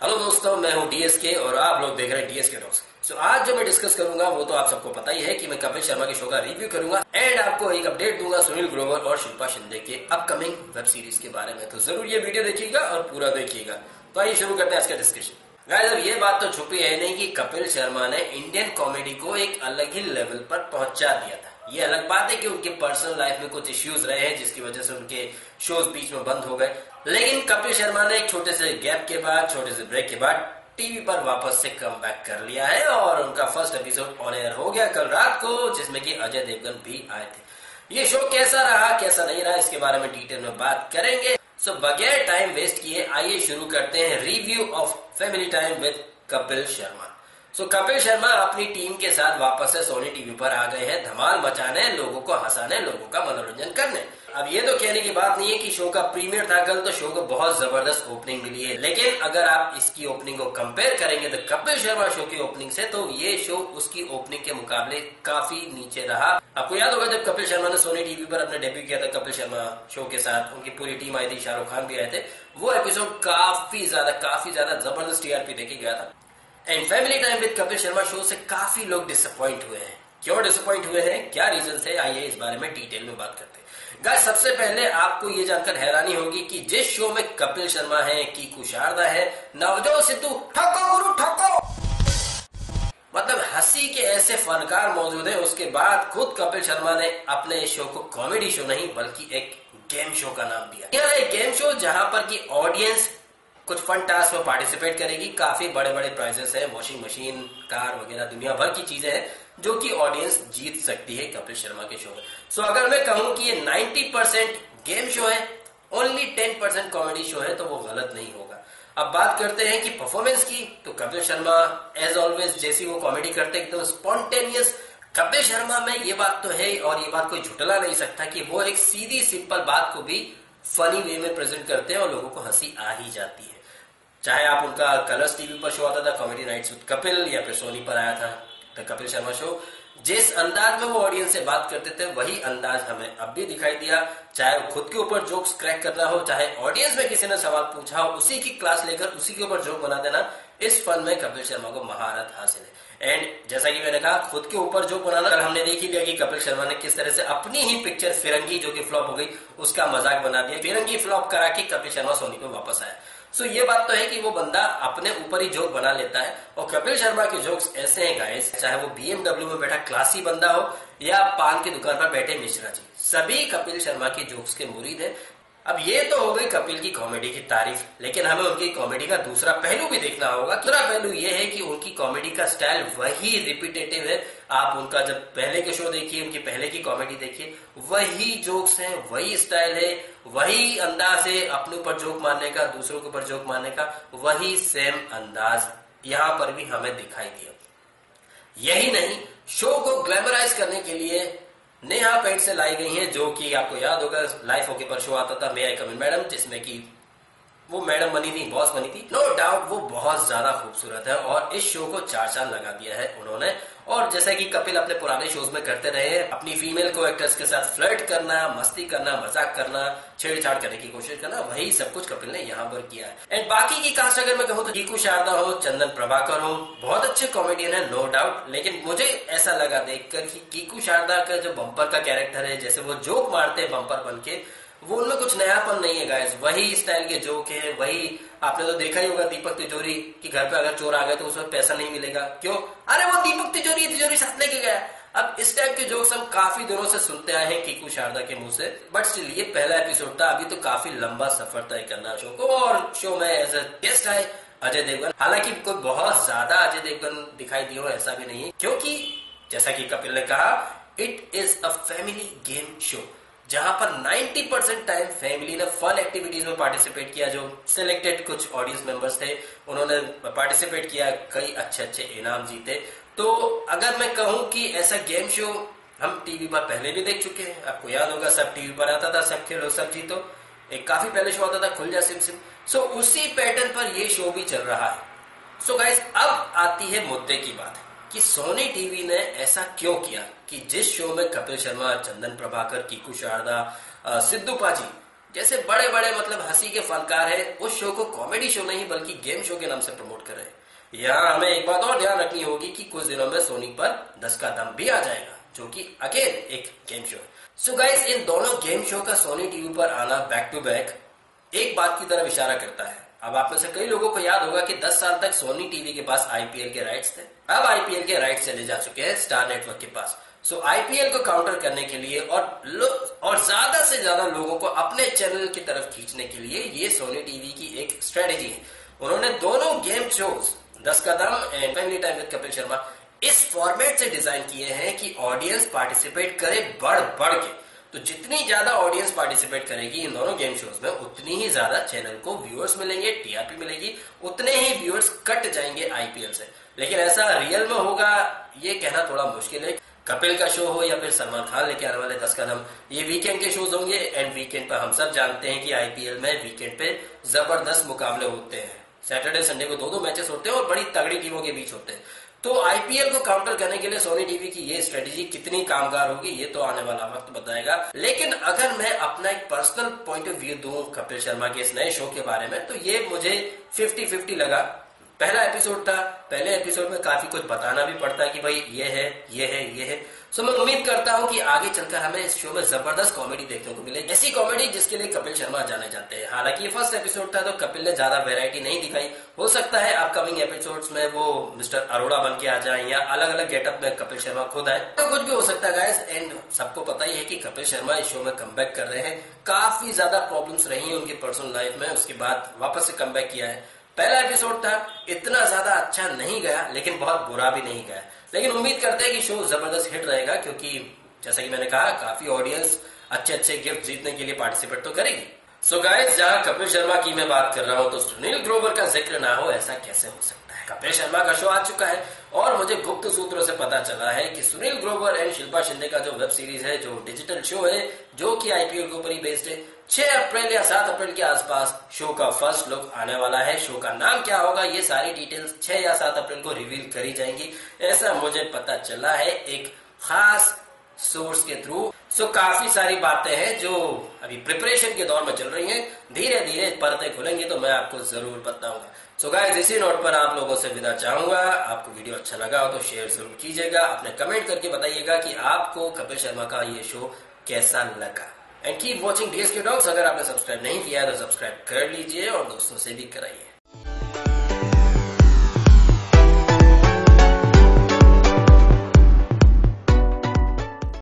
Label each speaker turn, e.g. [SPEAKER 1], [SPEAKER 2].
[SPEAKER 1] Hello दोस्तों, मैं हूँ डीएसके और आप लोग देख रहे हैं डीएसके टॉक्स सो आज जो मैं डिस्कस करूँगा, वो तो आप सबको पता ही है कि मैं कपिल शर्मा के शो का रिव्यू करूँगा एंड आपको एक अपडेट दूँगा सुनील ग्रोवर और शिल्पा शिंदे के अपकमिंग वेब सीरीज़ के बारे में। तो ज़रूर ये वीडियो देखिएगा और पूरा देखिएगा। तो आइए शुरू करते हैं आज का डिस्कशन अब ये बात तो छुपी है नहीं कि कपिल शर्मा ने इंडियन कॉमेडी को एक अलग ही लेवल पर पहुँचा दिया था। ये अलग बात है कि उनके पर्सनल लाइफ में कुछ इश्यूज़ रहे हैं, जिसकी वजह से उनके शोज़ बीच में बंद हो गए। लेकिन कपिल शर्मा ने एक छोटे से गैप के बाद, छोटे से ब्रेक के बाद टीवी पर वापस से कम कर लिया है और उनका फ़र्स्ट एपिसोड ऑन एयर हो गया कल रात को, जिसमें कि अजय देवगन भी आए थे। ये शो कैसा रहा, कैसा नहीं रहा, इसके बारे में डिटेल में बात करेंगे। सो बगैर टाइम वेस्ट किए, आइए शुरू करते हैं review of family time with Kapil Sharma. So Kapil Sharma अपनी टीम के साथ वापस से सोनी टीवी पर आ गए हैं। धमाल मचाने, लोगों को हंसाने, लोगों का मनोरंजन करने। अब ये तो कहने की बात नहीं है कि शो का प्रीमियर था, कल तो शो को बहुत ज़बरदस्त ओपनिंग मिली है। लेकिन अगर आप इसकी ओपनिंग को कंपेयर करेंगे तो कपिल शर्मा शो की ओपनिंग से तो ये शो उसकी ओपनिंग के मुकाबले काफ़ी नीचे रहा। आपको याद होगा जब कपिल शर्मा ने सोनी टीवी पर अपना डेब्यू किया था कपिल शर्मा शो के साथ। उनकी पूरी टीम आई थी, शाहरुख खान भी आए थे। वो एपिसोड काफ़ी ज़्यादा काफ़ी ज़्यादा ज़बरदस्त टीआरपी देखे गया था। And family time with Kapil Sharma show से काफ़ी लोग डिसअपॉइंट हुए हैं। क्यों डिसअपॉइंट हुए हैं? क्या रीजन है? आइए इस बारे में डिटेल में बात करते हैं। सबसे पहले आपको ये जानकर हैरानी होगी कि जिस शो में कपिल शर्मा है, की कुशारदा है, नवजोत सिद्धू ठको गुरु ठको मतलब हँसी के ऐसे फनकार मौजूद है, उसके बाद खुद कपिल शर्मा ने अपने शो को कॉमेडी शो नहीं, बल्कि एक गेम शो का नाम दिया। यह एक गेम शो जहाँ पर की ऑडियंस कुछ फन टास्क में पार्टिसिपेट करेगी। काफ़ी बड़े बड़े प्राइजेस है वॉशिंग मशीन कार वगैरह, दुनिया भर की चीज़ें हैं, जो कि ऑडियंस जीत सकती है कपिल शर्मा के शो में। सो अगर मैं कहूँ कि ये 90 परसेंट गेम शो है ओनली 10 परसेंट कॉमेडी शो है तो वो गलत नहीं होगा। अब बात करते हैं कि परफॉर्मेंस की तो कपिल शर्मा एज ऑलवेज जैसी वो कॉमेडी करते एकदम स्पॉन्टेनियस कपिल शर्मा में ये बात तो है, और ये बात कोई झुटला नहीं सकता कि वो एक सीधी सिंपल बात को भी फनी वे में प्रेजेंट करते हैं, और लोगों को हँसी आ ही जाती है। चाहे आप उनका कलर्स टीवी पर शो आता था कॉमेडी नाइट्स विद कपिल या फिर सोनी पर आया था द कपिल शर्मा शो जिस अंदाज में वो ऑडियंस से बात करते थे, वही अंदाज हमें अब भी दिखाई दिया। चाहे वो खुद के ऊपर जोक्स क्रैक कर रहा हो, चाहे ऑडियंस में किसी ने सवाल पूछा हो, उसी की क्लास लेकर उसी के ऊपर जोक बना देना, इस फन में कपिल शर्मा को महारत हासिल है। एंड जैसा कि मैंने कहा, खुद के ऊपर जो बनाना कल हमने देख लिया कि कपिल शर्मा ने किस तरह से अपनी ही पिक्चर फिरंगी जो कि फ्लॉप हो गई, उसका मज़ाक बना दिया। फिरंगी फ्लॉप करा के कपिल शर्मा सोनी पे वापस आया। सो ये बात तो है कि वो बंदा अपने ऊपर ही जोक बना लेता है और कपिल शर्मा के जोक्स ऐसे हैं गाइस चाहे वो बीएमडब्ल्यू में बैठा क्लासी बंदा हो या पान की दुकान पर बैठे मिश्रा जी। सभी कपिल शर्मा के जोक्स के मुरीद है। अब ये तो हो गई कपिल की कॉमेडी की तारीफ़, लेकिन हमें उनकी कॉमेडी का दूसरा पहलू भी देखना होगा। दूसरा पहलू ये है कि उनकी कॉमेडी का स्टाइल वही रिपीटेटिव है। आप उनका जब पहले के शो देखिए, उनकी पहले की कॉमेडी देखिए, वही जोक्स हैं, वही स्टाइल है, वही अंदाज है अपने ऊपर जोक मारने का, दूसरों के ऊपर जोक मारने का, वही सेम अंदाज यहाँ पर भी हमें दिखाई दिया। यही नहीं शो को ग्लैमराइज करने के लिए नेहा पेंट से लाई गई हैं, जो कि आपको याद होगा लाइफ ओके पर शो आता था मे आई कमिन मैडम, जिसमें कि वो मैडम बनी थी, बॉस बनी थी। नो डाउट वो बहुत ज़्यादा खूबसूरत है और इस शो को चार चाँद लगा दिया है उन्होंने। और जैसा कि कपिल अपने पुराने शोज़ में करते रहे, अपनी फीमेल को एक्टर्स के साथ फ्लर्ट करना, मस्ती करना, मज़ाक करना, छेड़छाड़ करने की कोशिश करना, वही सब कुछ कपिल ने यहाँ पर किया है। एंड बाकी की कास्ट अगर मैं कहूँ तो कीकू शारदा हो, चंदन प्रभाकर हो, बहुत अच्छे कॉमेडियन है नो डाउट लेकिन मुझे ऐसा लगा देखकर कि कीकू शारदा का जो बम्पर का कैरेक्टर है, जैसे वो जोक मारते हैं बम्पर बन के वो उनमें कुछ नयापन नहीं है गाइस वही स्टाइल के जोक है, वही आपने तो देखा ही होगा दीपक तिजोरी कि घर पे अगर चोर आ गए तो उसमें पैसा नहीं मिलेगा। क्यों? अरे वो दीपक तिजोरी तिजोरी साथ लेके गया। अब इस टाइप के जोक्स हम काफ़ी दिनों से सुनते आए हैं कीकू शारदा के मुँह से। बट स्टिल ये पहला एपिसोड था, अभी तो काफ़ी लंबा सफ़र तय करना शो को। और शो में एज ए गेस्ट आए अजय देवगन। हालाँकि कोई बहुत ज़्यादा अजय देवगन दिखाई दिया हो, ऐसा भी नहीं है। क्योंकि जैसा कि कपिल ने कहा it is a family game show जहाँ पर 90 परसेंट टाइम फैमिली ने फन एक्टिविटीज़ में पार्टिसिपेट किया, जो सिलेक्टेड कुछ ऑडियंस मेंबर्स थे, उन्होंने पार्टिसिपेट किया, कई अच्छे अच्छे इनाम जीते। तो अगर मैं कहूँ कि ऐसा गेम शो हम टीवी पर पहले भी देख चुके हैं, आपको याद होगा, सब टीवी पर आता था, सब खेलो सब जीतो। एक काफ़ी पहले शो आता था खुल जा सिम सिम सो उसी पैटर्न पर ये शो भी चल रहा है। सो गाइस अब आती है मुद्दे की बात, कि सोनी टीवी ने ऐसा क्यों किया? कि जिस शो में कपिल शर्मा, चंदन प्रभाकर, कीकू शारदा सिद्धू पाजी जैसे बड़े बड़े मतलब हँसी के फनकार है, उस शो को कॉमेडी शो नहीं, बल्कि गेम शो के नाम से प्रमोट कर। रहे हैं यहाँ हमें एक बात और ध्यान रखनी होगी कि कुछ दिनों में सोनी पर दस का दम भी आ जाएगा, जो कि अगेन एक गेम शो। है सो गाइस इन दोनों गेम शो का सोनी टीवी पर आना बैक टू बैक एक बात की तरफ़ इशारा करता है। अब आप में से कई लोगों को याद होगा कि 10 साल तक सोनी टीवी के पास आईपीएल के राइट्स थे। अब आईपीएल के राइट्स चले जा चुके हैं स्टार नेटवर्क के पास। सो so, आईपीएल को काउंटर करने के लिए और और ज़्यादा से ज़्यादा लोगों को अपने चैनल की तरफ़ खींचने के लिए ये सोनी टीवी की एक स्ट्रेटेजी है। उन्होंने दोनों गेम शोज़ दस कदम and family time with Kapil Sharma इस फॉर्मेट से डिज़ाइन किए हैं कि ऑडियंस पार्टिसिपेट करे बढ़ बढ़ के। तो जितनी ज़्यादा ऑडियंस पार्टिसिपेट करेगी इन दोनों गेम शोज़ में उतनी ही ज़्यादा चैनल को व्यूअर्स मिलेंगे टीआरपी मिलेगी उतने ही व्यूअर्स कट जाएँगे आईपीएल से। लेकिन ऐसा रियल में होगा ये कहना थोड़ा मुश्किल है। कपिल का शो हो या फिर सलमान खान लेके आने वाले दस कदम, ये वीकेंड के शोज़ होंगे एंड वीकेंड पर हम सब जानते हैं कि आईपीएल में वीकेंड पे ज़बरदस्त मुकाबले होते हैं। सैटरडे संडे को दो दो मैचेस होते हैं और बड़ी तगड़ी टीमों के बीच होते हैं। तो आईपीएल को काउंटर करने के लिए सोनी टीवी की ये स्ट्रेटेजी कितनी कामगार होगी, ये तो आने वाला वक्त बताएगा। लेकिन अगर मैं अपना एक पर्सनल पॉइंट ऑफ़ व्यू दू कपिल शर्मा के इस नए शो के बारे में तो ये मुझे 50-50 लगा। पहला एपिसोड था, पहले एपिसोड में काफ़ी कुछ बताना भी पड़ता है कि भाई ये है ये है ये है। सो मैं उम्मीद करता हूँ कि आगे चलकर हमें इस शो में ज़बरदस्त कॉमेडी देखने को मिले। ऐसी कॉमेडी जिसके लिए कपिल शर्मा जाने जाते हैं। हालाँकि ये फ़र्स्ट एपिसोड था तो कपिल ने ज़्यादा वेरायटी नहीं दिखाई। हो सकता है अपकमिंग एपिसोड्स में वो मिस्टर अरोड़ा बन के आ जाए या अलग अलग गेटअप में कपिल शर्मा खुद आए। तो कुछ भी हो सकता है एंड सबको पता ही है कि कपिल शर्मा इस शो में कम कर रहे हैं। काफ़ी ज़्यादा प्रॉब्लम्स रही है उनकी पर्सनल लाइफ में। उसके बाद वापस से कम किया है। पहला एपिसोड था, इतना ज़्यादा अच्छा नहीं गया, लेकिन बहुत बुरा भी नहीं गया। लेकिन उम्मीद करते हैं कि शो ज़बरदस्त हिट रहेगा, क्योंकि जैसा कि मैंने कहा, काफ़ी ऑडियंस अच्छे अच्छे गिफ्ट जीतने के लिए पार्टिसिपेट तो करेगी। सो so गाइस जहाँ कपिल शर्मा की मैं बात कर रहा हूँ तो सुनील ग्रोवर का ज़िक्र ना हो, ऐसा कैसे हो सकता कपिल शर्मा का शो आ चुका है और मुझे गुप्त सूत्रों से पता चला है कि सुनील ग्रोवर एंड शिल्पा शिंदे का जो वेब सीरीज़ है, जो डिजिटल शो है, जो कि आईपीएल के ऊपर ही बेस्ड है, छह अप्रैल या सात अप्रैल के आसपास शो का फ़र्स्ट लुक आने वाला है। शो का नाम क्या होगा, ये सारी डिटेल्स छह या सात अप्रैल को रिवील करी जाएँगी। ऐसा मुझे पता चला है एक खास सोर्स के थ्रू सो काफ़ी सारी बातें हैं जो अभी प्रिपरेशन के दौर में चल रही हैं। धीरे धीरे पर्दे खुलेंगे तो मैं आपको ज़रूर बताऊँगा। सो गाइस इसी नोट पर आप लोगों से विदा चाहूँगा। आपको वीडियो अच्छा लगा हो तो शेयर ज़रूर कीजिएगा। अपने कमेंट करके बताइएगा कि आपको कपिल शर्मा का ये शो कैसा लगा। एंड कीप वॉचिंग डीएस के डॉग्स अगर आपने सब्सक्राइब नहीं किया है तो सब्सक्राइब कर लीजिए और दोस्तों से भी कराइए।